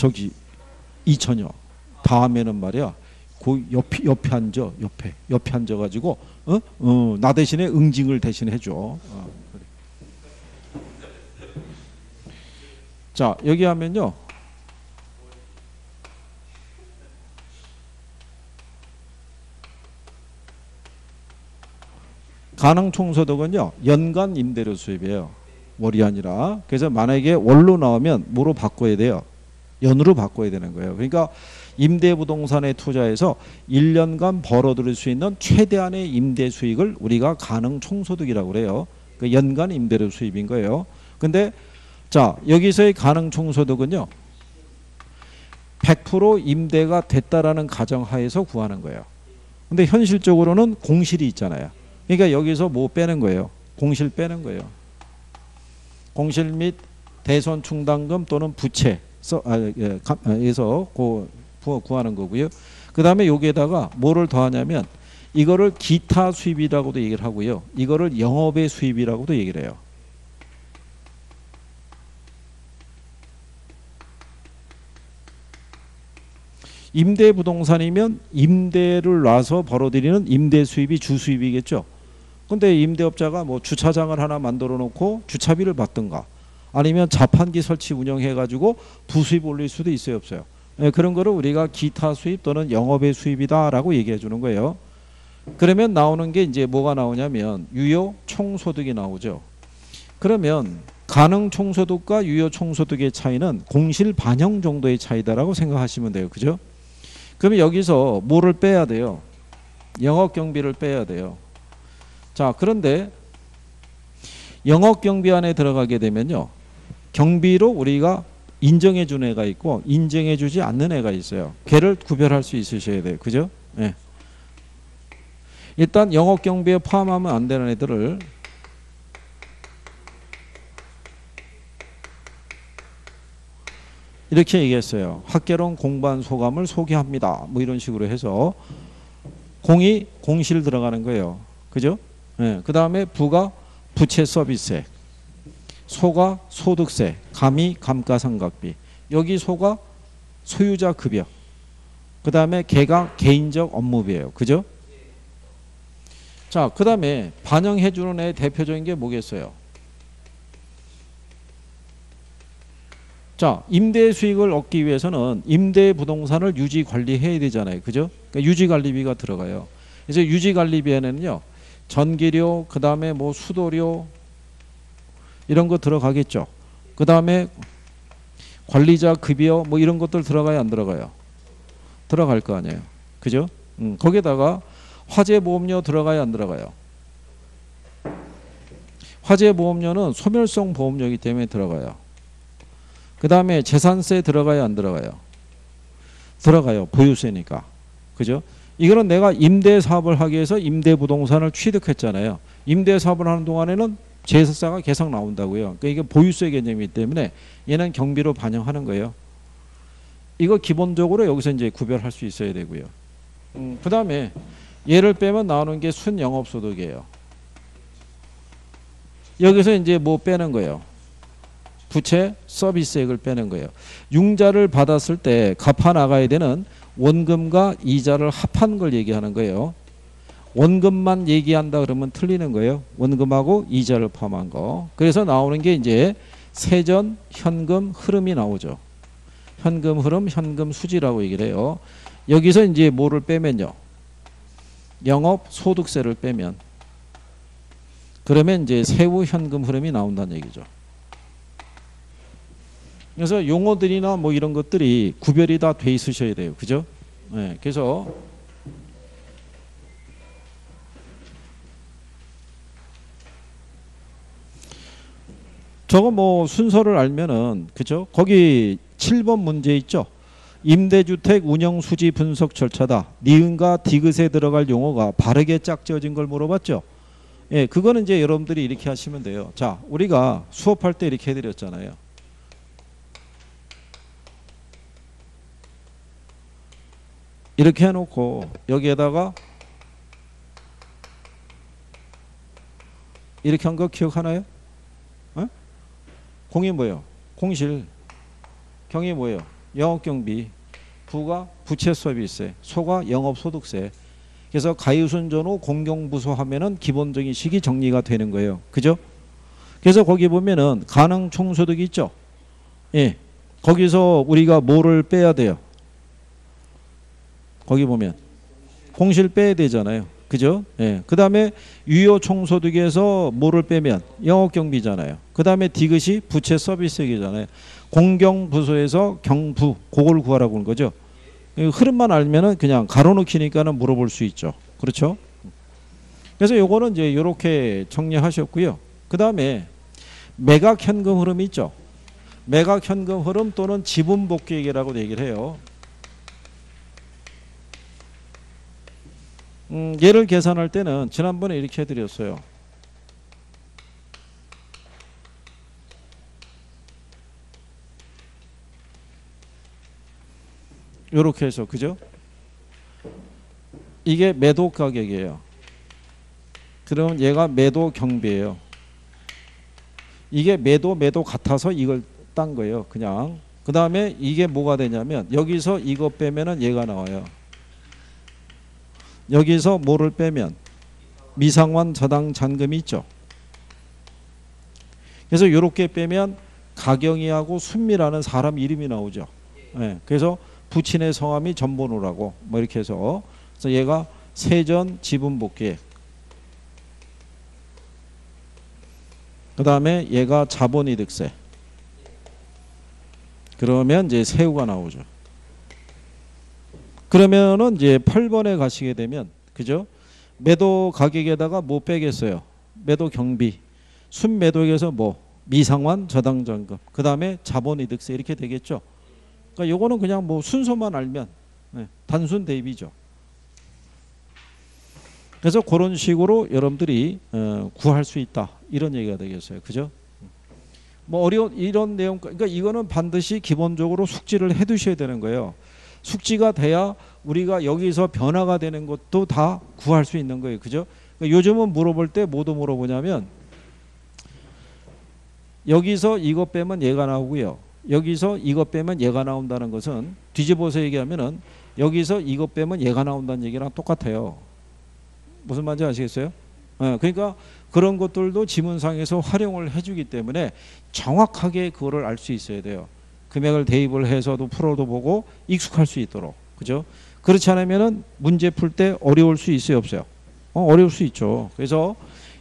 저기 이천여 다음에는 말이야 그 옆에 옆에 앉아 옆에 옆에 앉아 가지고 어? 어, 나 대신에 응징을 대신 해줘. 어. 자 여기 하면요 가능 총소득은요 연간 임대료 수입이에요 월이 아니라 그래서 만약에 월로 나오면 뭐로 바꿔야 돼요 연으로 바꿔야 되는 거예요 그러니까 임대 부동산에 투자해서 1년간 벌어들일 수 있는 최대한의 임대 수익을 우리가 가능 총소득이라고 그래요 그 연간 임대료 수입인 거예요 근데 자, 여기서의 가능 총소득은요. 100% 임대가 됐다라는 가정하에서 구하는 거예요. 근데 현실적으로는 공실이 있잖아요. 그러니까 여기서 뭐 빼는 거예요? 공실 빼는 거예요. 공실 및 대손 충당금 또는 부채에 서 아, 예, 구하는 거고요. 그 다음에 여기에다가 뭐를 더하냐면 이거를 기타 수입이라고도 얘기를 하고요. 이거를 영업의 수입이라고도 얘기를 해요. 임대 부동산이면 임대를 놔서 벌어들이는 임대 수입이 주 수입이겠죠. 근데 임대업자가 뭐 주차장을 하나 만들어 놓고 주차비를 받든가 아니면 자판기 설치 운영해 가지고 부수입 올릴 수도 있어요, 없어요. 네, 그런 거를 우리가 기타 수입 또는 영업의 수입이다라고 얘기해 주는 거예요. 그러면 나오는 게 이제 뭐가 나오냐면 유효 총소득이 나오죠. 그러면 가능 총소득과 유효 총소득의 차이는 공실 반영 정도의 차이다라고 생각하시면 돼요. 그죠? 그러면 여기서 뭐를 빼야 돼요? 영업 경비를 빼야 돼요. 자, 그런데 영업 경비 안에 들어가게 되면요. 경비로 우리가 인정해 준 애가 있고 인정해 주지 않는 애가 있어요. 걔를 구별할 수 있으셔야 돼요. 그죠? 예. 일단 영업 경비에 포함하면 안 되는 애들을 이렇게 얘기했어요. 학개론 공부한 소감을 소개합니다. 뭐 이런 식으로 해서 공이 공실 들어가는 거예요. 그죠? 예. 그 다음에 부가 부채 서비스액, 소가 소득세, 감이 감가상각비. 여기 소가 소유자 급여. 그 다음에 개가 개인적 업무비예요. 그죠? 자, 그 다음에 반영해주는 애 대표적인 게 뭐겠어요? 자, 임대 수익을 얻기 위해서는 임대 부동산을 유지 관리해야 되잖아요. 그죠? 그러니까 유지 관리비가 들어가요. 그래서 유지 관리비에는요. 전기료, 그 다음에 뭐 수도료 이런 거 들어가겠죠. 그 다음에 관리자 급여 뭐 이런 것들 들어가야 안 들어가요. 들어갈 거 아니에요. 그죠? 음, 거기다가 화재 보험료 들어가야 안 들어가요. 화재 보험료는 소멸성 보험료이기 때문에 들어가요. 그 다음에 재산세 들어가야 안 들어가요? 들어가요. 보유세니까. 그죠? 이거는 내가 임대 사업을 하기 위해서 임대 부동산을 취득했잖아요. 임대 사업을 하는 동안에는 제세사가 계속 나온다고요. 그러니까 이게 보유세 개념이기 때문에 얘는 경비로 반영하는 거예요. 이거 기본적으로 여기서 이제 구별할 수 있어야 되고요. 음, 그 다음에 얘를 빼면 나오는 게 순영업소득이에요. 여기서 이제 뭐 빼는 거예요? 부채 서비스액을 빼는 거예요. 융자를 받았을 때 갚아 나가야 되는 원금과 이자를 합한 걸 얘기하는 거예요. 원금만 얘기한다 그러면 틀리는 거예요. 원금하고 이자를 포함한 거. 그래서 나오는 게 이제 세전 현금 흐름이 나오죠. 현금 흐름, 현금 수지라고 얘기를 해요. 여기서 이제 뭐를 빼면요. 영업 소득세를 빼면 그러면 이제 세후 현금 흐름이 나온다는 얘기죠. 그래서 용어들이나 뭐 이런 것들이 구별이 다 돼 있으셔야 돼요. 그죠? 네, 그래서 저거 뭐 순서를 알면은 그죠? 거기 7번 문제 있죠? 임대주택 운영 수지 분석 절차다. 니은과 디귿에 들어갈 용어가 바르게 짝지어진 걸 물어봤죠? 예, 그거는 이제 여러분들이 이렇게 하시면 돼요. 자, 우리가 수업할 때 이렇게 해드렸잖아요. 이렇게 해놓고 여기에다가 이렇게 한 거 기억하나요? 어? 공이 뭐예요? 공실. 경이 뭐예요? 영업경비. 부가 부채 서비스. 소가 영업소득세. 그래서 가유순전 후 공경부소 하면은 기본적인 식이 정리가 되는 거예요. 그죠? 그래서 거기 보면은 가능 총소득이 있죠? 예. 거기서 우리가 뭐를 빼야 돼요? 거기 보면 공실 빼야 되잖아요. 그죠? 예. 그 다음에 유효 총소득에서 뭐를 빼면 영업경비잖아요. 그 다음에 디귿이 부채 서비스액이잖아요. 공경부소에서 경부, 그걸 구하라고 하는 거죠. 흐름만 알면은 그냥 가로놓기니까는 물어볼 수 있죠. 그렇죠? 그래서 요거는 이제 요렇게 정리하셨고요. 그 다음에 매각 현금 흐름 있죠. 매각 현금 흐름 또는 지분 복귀액이라고 얘기를 해요. 음, 얘를 계산할 때는 지난번에 이렇게 해드렸어요. 이렇게 해서 그죠? 이게 매도 가격이에요. 그럼 얘가 매도 경비예요. 이게 매도 매도 같아서 이걸 딴 거예요. 그냥 그 다음에 이게 뭐가 되냐면 여기서 이거 빼면은 얘가 나와요. 여기서 뭐를 빼면 미상환 저당 잔금이 있죠. 그래서 이렇게 빼면 가경이하고 순미라는 사람 이름이 나오죠. 네, 그래서 부친의 성함이 전번호라고 뭐 이렇게 해서 그래서 얘가 세전 지분 복귀 그 다음에 얘가 자본이득세 그러면 이제 세후가 나오죠. 그러면은 이제 8번에 가시게 되면 그죠? 매도 가격에다가 뭐 빼겠어요? 매도 경비. 순매도액에서 뭐 미상환 저당장금, 그 다음에 자본이득세 이렇게 되겠죠. 그러니까 요거는 그냥 뭐 순서만 알면 네, 단순 대입이죠. 그래서 그런 식으로 여러분들이 어, 구할 수 있다 이런 얘기가 되겠어요. 그죠? 뭐 어려운 이런 내용 그러니까 이거는 반드시 기본적으로 숙지를 해두셔야 되는 거예요. 숙지가 돼야 우리가 여기서 변화가 되는 것도 다 구할 수 있는 거예요. 그죠? 그러니까 요즘은 물어볼 때 뭐도 물어보냐면 여기서 이거 빼면 얘가 나오고요. 여기서 이거 빼면 얘가 나온다는 것은 뒤집어서 얘기하면은 여기서 이거 빼면 얘가 나온다는 얘기랑 똑같아요. 무슨 말인지 아시겠어요? 네, 그러니까 그런 것들도 지문상에서 활용을 해주기 때문에 정확하게 그거를 알 수 있어야 돼요. 금액을 대입을 해서도 풀어도 보고 익숙할 수 있도록 그죠? 그렇지 않으면은 문제 풀 때 어려울 수 있어요 없어요? 어, 어려울 수 있죠. 그래서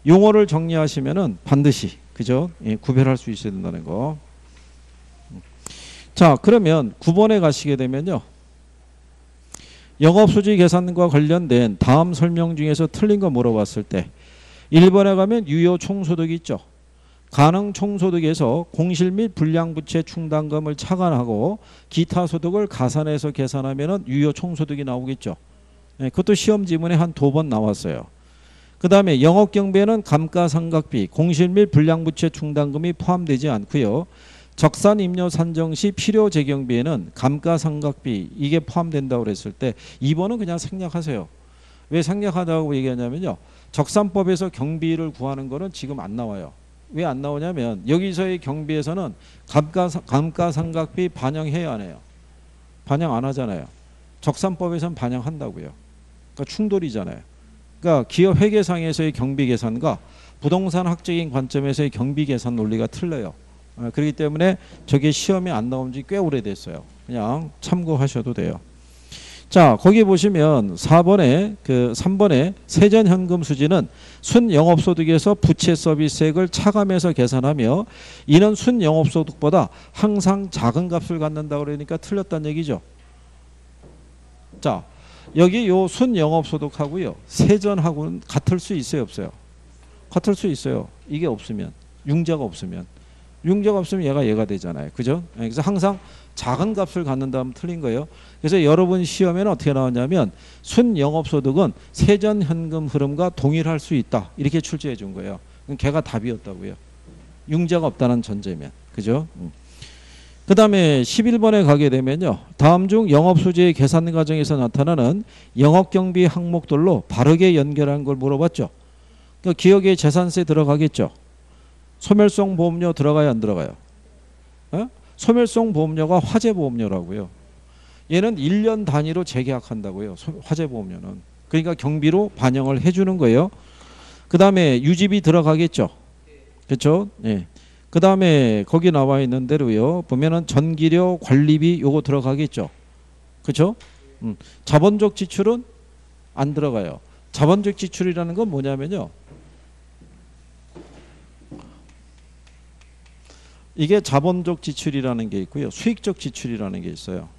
용어를 정리하시면은 반드시 그죠? 예, 구별할 수 있어야 된다는 거. 자 그러면 9번에 가시게 되면요. 영업수지 계산과 관련된 다음 설명 중에서 틀린 거 물어봤을 때 1번에 가면 유효 총소득이 있죠. 가능 총소득에서 공실 및 불량부채 충당금을 차관하고 기타 소득을 가산해서 계산하면 유효 총소득이 나오겠죠. 네, 그것도 시험 지문에 한 두 번 나왔어요. 그 다음에 영업경비에는 감가상각비, 공실 및 불량부채 충당금이 포함되지 않고요. 적산 임료 산정 시 필요 재경비에는 감가상각비 이게 포함된다고 그랬을 때 2번은 그냥 생략하세요. 왜 생략하다고 얘기하냐면요. 적산법에서 경비를 구하는 거는 지금 안 나와요. 왜 안 나오냐면 여기서의 경비에서는 감가, 감가상각비 반영해야 안 해요. 반영 안 하잖아요. 적산법에서는 반영한다고요. 그러니까 충돌이잖아요. 그러니까 기업 회계상에서의 경비 계산과 부동산 학적인 관점에서의 경비 계산 논리가 틀려요. 어, 그렇기 때문에 저게 시험에 안 나온 지 꽤 오래됐어요. 그냥 참고하셔도 돼요. 자, 거기 보시면 4번에 그 3번에 세전 현금 수지는 순 영업 소득에서 부채 서비스액을 차감해서 계산하며 이는 순 영업 소득보다 항상 작은 값을 갖는다 그러니까 틀렸다는 얘기죠. 자, 여기 요 순 영업 소득하고요. 세전하고는 같을 수 있어요, 없어요? 같을 수 있어요. 이게 없으면 융자가 없으면 융자가 없으면 얘가 얘가 되잖아요. 그죠? 예, 그래서 항상 작은 값을 갖는다면 틀린 거예요. 그래서 여러분 시험에는 어떻게 나왔냐면 순 영업소득은 세전 현금 흐름과 동일할 수 있다. 이렇게 출제해 준 거예요. 걔가 답이었다고요. 융자가 없다는 전제면. 그죠? 음. 그 다음에 11번에 가게 되면요. 다음 중 영업수지의 계산 과정에서 나타나는 영업경비 항목들로 바르게 연결한 걸 물어봤죠. 그러니까 기억에 재산세 들어가겠죠. 소멸성 보험료 들어가야 안 들어가요? 어? 소멸성 보험료가 화재 보험료라고요. 얘는 1년 단위로 재계약한다고요. 화재 보험료는. 그러니까 경비로 반영을 해주는 거예요. 그 다음에 유지비 들어가겠죠. 그렇죠? 예. 그 다음에 거기 나와 있는 대로요. 보면은 전기료 관리비 요거 들어가겠죠. 그렇죠? 음. 자본적 지출은 안 들어가요. 자본적 지출이라는 건 뭐냐면요. 이게 자본적 지출이라는 게 있고요. 수익적 지출이라는 게 있어요.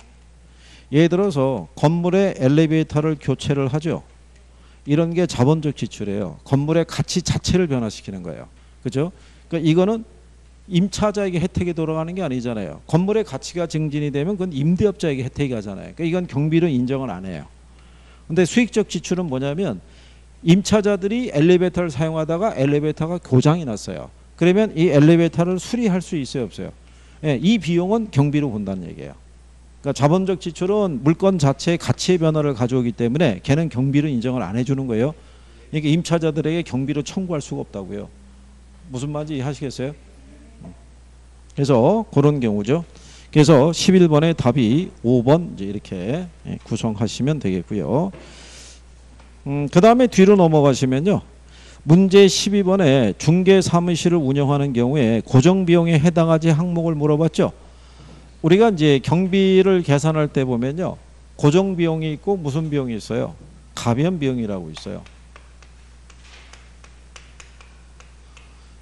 예를 들어서 건물에 엘리베이터를 교체를 하죠. 이런 게 자본적 지출이에요. 건물의 가치 자체를 변화시키는 거예요. 그죠? 그러니까 이거는 임차자에게 혜택이 돌아가는 게 아니잖아요. 건물의 가치가 증진이 되면 그건 임대업자에게 혜택이 가잖아요. 그러니까 이건 경비로 인정을 안 해요. 근데 수익적 지출은 뭐냐면 임차자들이 엘리베이터를 사용하다가 엘리베이터가 고장이 났어요. 그러면 이 엘리베이터를 수리할 수 있어요, 없어요? 예, 이 비용은 경비로 본다는 얘기예요. 그러니까 자본적 지출은 물건 자체의 가치의 변화를 가져오기 때문에 걔는 경비로 인정을 안 해주는 거예요. 이게 임차자들에게 경비로 청구할 수가 없다고요. 무슨 말인지 이해하시겠어요? 그래서 그런 경우죠. 그래서 11번의 답이 5번 이제 이렇게 예, 구성하시면 되겠고요. 음, 그 다음에 뒤로 넘어가시면요. 문제 12번에 중개 사무실을 운영하는 경우에 고정 비용에 해당하지 항목을 물어봤죠. 우리가 이제 경비를 계산할 때 보면요. 고정 비용이 있고 무슨 비용이 있어요? 가변 비용이라고 있어요.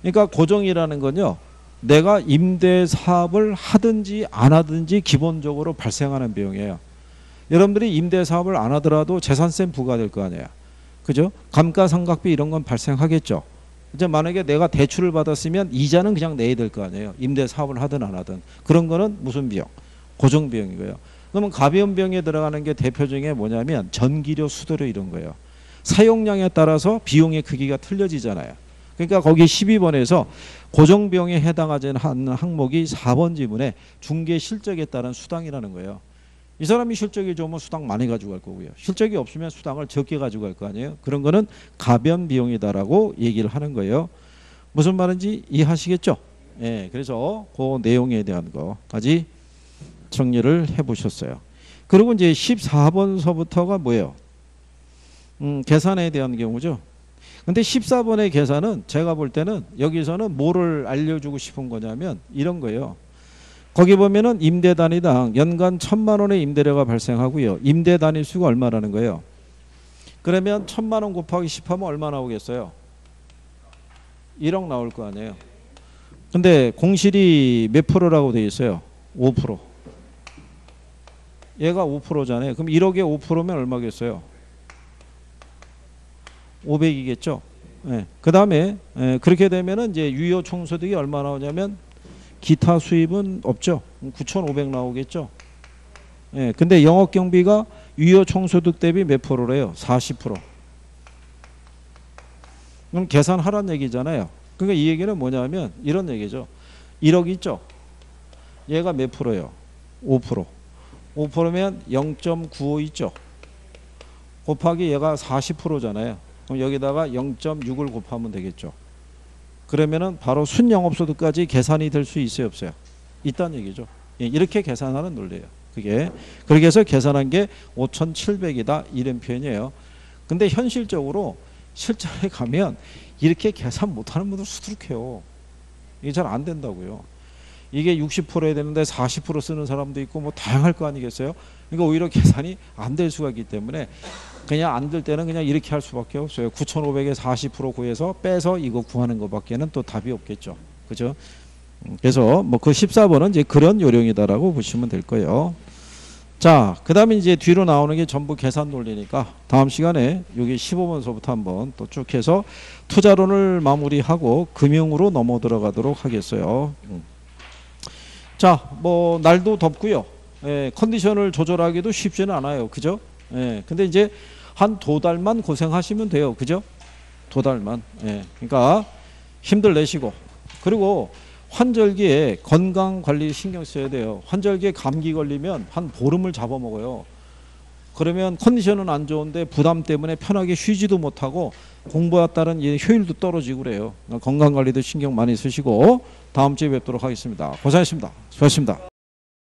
그러니까 고정이라는 건요. 내가 임대 사업을 하든지 안 하든지 기본적으로 발생하는 비용이에요. 여러분들이 임대 사업을 안 하더라도 재산세 부과될 거 아니에요. 그죠? 감가상각비 이런 건 발생하겠죠. 이제 만약에 내가 대출을 받았으면 이자는 그냥 내야 될 거 아니에요. 임대 사업을 하든 안 하든. 그런 거는 무슨 비용? 고정 비용이고요. 그러면 가벼운 비용에 들어가는 게 대표적인 게 뭐냐면 전기료, 수도료 이런 거예요. 사용량에 따라서 비용의 크기가 틀려지잖아요. 그러니까 거기 12번에서 고정 비용에 해당하지 않는 항목이 4번 지문에 중개 실적에 따른 수당이라는 거예요. 이 사람이 실적이 좋으면 수당 많이 가지고 갈 거고요. 실적이 없으면 수당을 적게 가지고 갈 거 아니에요. 그런 거는 가변 비용이다라고 얘기를 하는 거예요. 무슨 말인지 이해하시겠죠? 예, 그래서 그 내용에 대한 거까지 정리를 해보셨어요. 그리고 이제 14번서부터가 뭐예요? 음, 계산에 대한 경우죠. 근데 14번의 계산은 제가 볼 때는 여기서는 뭐를 알려주고 싶은 거냐면 이런 거예요. 거기 보면은 임대 단위당 연간 천만 원의 임대료가 발생하고요. 임대 단위 수가 얼마라는 거예요. 그러면 천만 원 곱하기 10하면 얼마 나오겠어요? 1억 나올 거 아니에요. 근데 공실이 몇 프로라고 돼 있어요? 5%. 얘가 5%잖아요. 그럼 1억에 5%면 얼마겠어요? 500이겠죠. 예. 그 다음에 예, 그렇게 되면은 이제 유효 총소득이 얼마 나오냐면 기타 수입은 없죠. 9,500 나오겠죠. 예. 근데 영업 경비가 유효 총소득 대비 몇 프로래요? 40%. 그럼 계산하란 얘기잖아요. 그러니까 이 얘기는 뭐냐면 이런 얘기죠. 1억 있죠. 얘가 몇 프로예요? 5%. 5%면 0.95 있죠. 곱하기 얘가 40%잖아요. 그럼 여기다가 0.6을 곱하면 되겠죠. 그러면은 바로 순영업소득까지 계산이 될 수 있어요, 없어요? 있다는 얘기죠. 예, 이렇게 계산하는 논리예요. 그게 그렇게 해서 계산한 게 5,700이다 이런 표현이에요. 근데 현실적으로 실전에 가면 이렇게 계산 못하는 분들 수두룩해요. 이게 잘 안 된다고요. 이게 60%야 되는데 40% 쓰는 사람도 있고 뭐 다양할 거 아니겠어요? 그러니까 오히려 계산이 안 될 수가 있기 때문에 그냥 안 될 때는 그냥 이렇게 할 수밖에 없어요. 9,500에 40% 구해서 빼서 이거 구하는 것밖에는 또 답이 없겠죠. 그죠? 음, 그래서 뭐 그 14번은 이제 그런 요령이다라고 보시면 될 거예요. 자, 그 다음에 이제 뒤로 나오는 게 전부 계산 논리니까 다음 시간에 여기 15번서부터 한번 또 쭉 해서 투자론을 마무리하고 금융으로 넘어 들어가도록 하겠어요. 음. 자, 뭐 날도 덥고요. 예, 컨디션을 조절하기도 쉽지는 않아요. 그죠? 예, 근데 이제 한 두 달만 고생하시면 돼요. 그죠? 두 달만. 예, 그러니까 힘들 내시고 그리고 환절기에 건강 관리 신경 써야 돼요. 환절기에 감기 걸리면 한 보름을 잡아먹어요. 그러면 컨디션은 안 좋은데 부담 때문에 편하게 쉬지도 못하고 공부에 따른 효율도 떨어지고 그래요. 건강 관리도 신경 많이 쓰시고 다음 주에 뵙도록 하겠습니다. 고생하셨습니다. 수고하셨습니다.